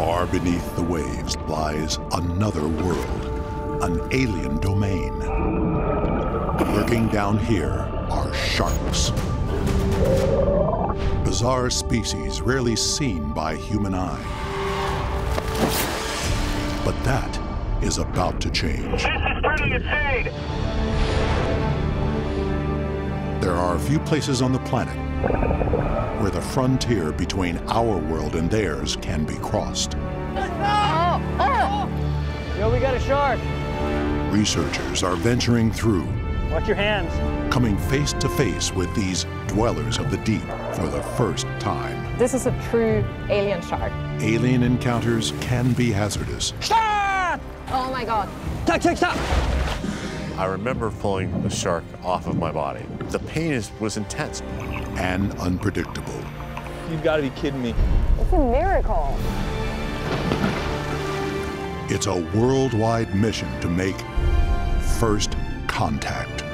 Far beneath the waves lies another world, an alien domain. Lurking down here are sharks. Bizarre species rarely seen by human eye. But that is about to change. This is turning insane! There are a few places on the planet where the frontier between our world and theirs can be crossed. Yo, we got a shark. Researchers are venturing through, Watch your hands. coming face to face with these dwellers of the deep for the first time. This is a true alien shark. Alien encounters can be hazardous, Stop! Oh my god. Stop, stop, stop! I remember pulling the shark off of my body. The pain is, was intense. And unpredictable. You've got to be kidding me. It's a miracle. It's a worldwide mission to make first contact.